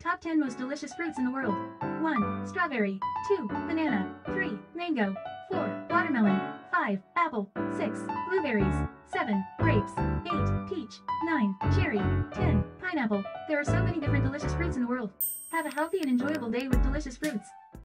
Top 10 most delicious fruits in the world. 1. Strawberry. 2. Banana. 3. Mango. 4. Watermelon. 5. Apple. 6. Blueberries. 7. Grapes. 8. Peach. 9. Cherry. 10. Pineapple. There are so many different delicious fruits in the world. Have a healthy and enjoyable day with delicious fruits.